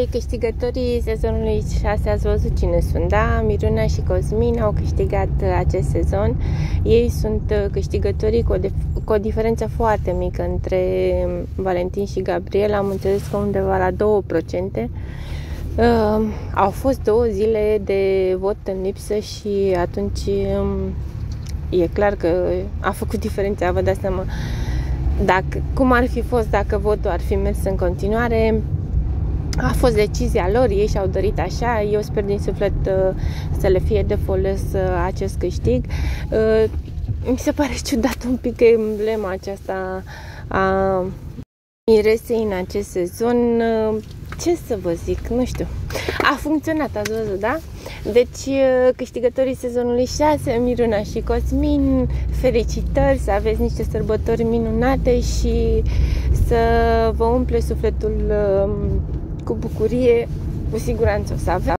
Ei, câștigătorii sezonului 6 ați văzut cine sunt, da? Miruna și Cosmin au câștigat acest sezon. Ei sunt câștigătorii cu o, cu o diferență foarte mică între Valentin și Gabriel. Am înțeles că undeva la 2%. Uh, au fost două zile de vot în lipsă și atunci um, e clar că a făcut diferența, vă dați seama. Dacă, cum ar fi fost dacă votul ar fi mers în continuare, a fost decizia lor, ei și-au dorit așa, eu sper din suflet uh, să le fie de folos uh, acest câștig. Uh, mi se pare ciudat un pic emblema aceasta a miresei în acest sezon. Ce să vă zic, nu știu. A funcționat, ați văzut, da? Deci, câștigătorii sezonului 6, Miruna și Cosmin, felicitări, să aveți niște sărbători minunate și să vă umple sufletul cu bucurie, cu siguranță o să avem.